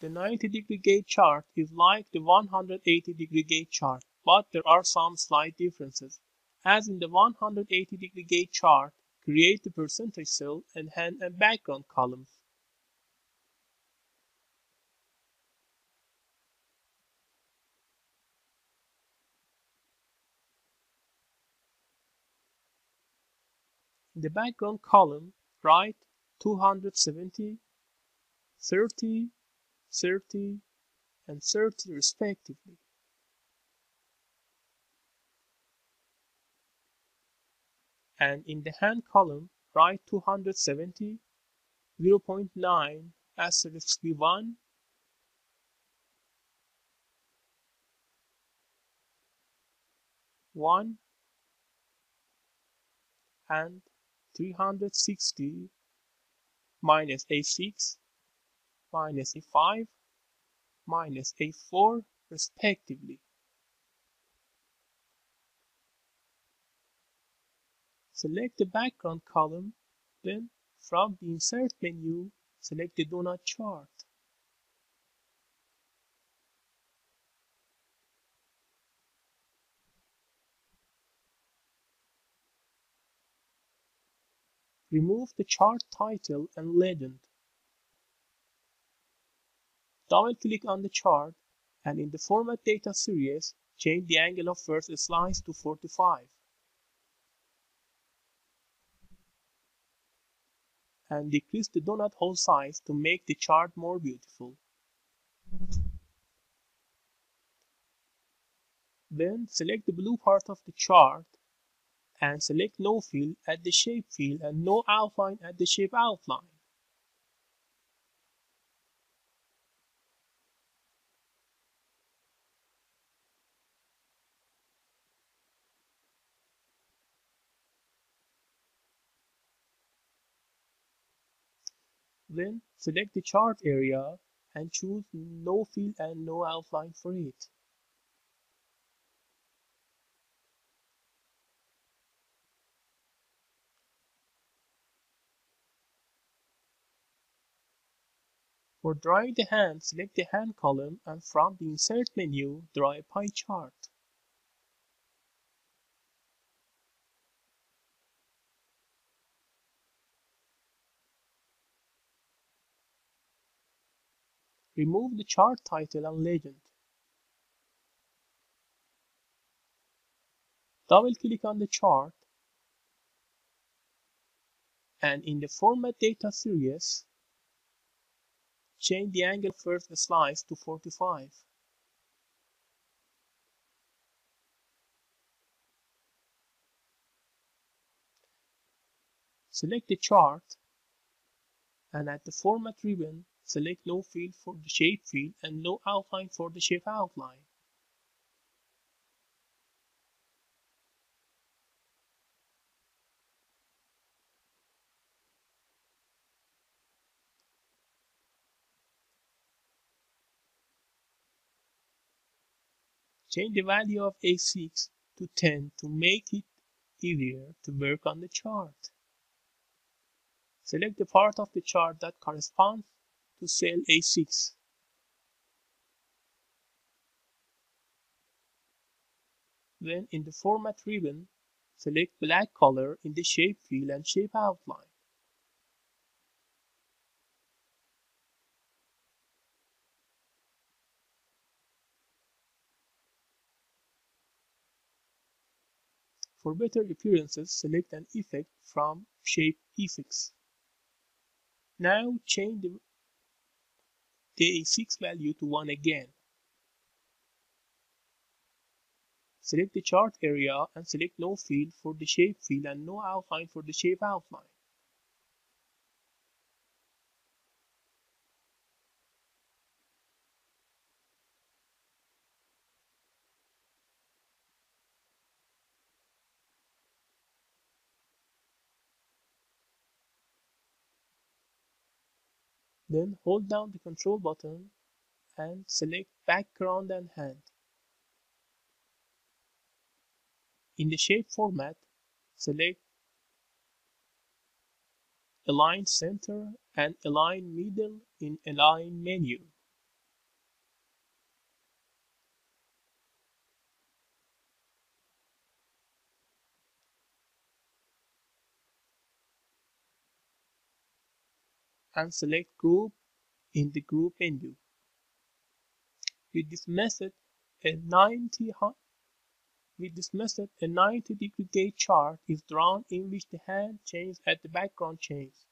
The 90 degree gauge chart is like the 180 degree gauge chart, but there are some slight differences. As in the 180 degree gauge chart, create the percentage cell and hand and background columns. In the background column, write 270, 30, 30, and 30 respectively. And in the hand column, write 270, 0.9 asterisk V1, one and 360 minus A6 minus A5 minus A4 respectively. Select the background column, then from the Insert menu, select the donut chart. Remove the chart title and legend. Double-click on the chart and in the Format Data Series, change the angle of first slice to 45. And decrease the donut hole size to make the chart more beautiful. Then select the blue part of the chart and select no fill at the shape fill and no outline at the shape outline. Then select the chart area and choose no fill and no outline for it. For drawing the hand, select the hand column and from the Insert menu, draw a pie chart. Remove the chart title and legend. Double-click on the chart and in the Format Data Series, change the angle first slice to 45. Select the chart and at the Format ribbon, select no fill for the shape fill and no outline for the shape outline. Change the value of A6 to 10 to make it easier to work on the chart. Select the part of the chart that corresponds to cell A6. Then in the Format ribbon, select black color in the Shape fill and Shape outline. For better appearances, select an effect from Shape Effects. Now change the, the A6 value to 1 again. Select the chart area and select no fill for the shape fill and no outline for the shape outline. Then hold down the control button and select background and hand. In the shape format, select Align Center and Align Middle in Align menu. And select Group in the Group menu. With this method, a 90 with this method, a 90 degree gauge chart is drawn in which the hand changes at the background changes.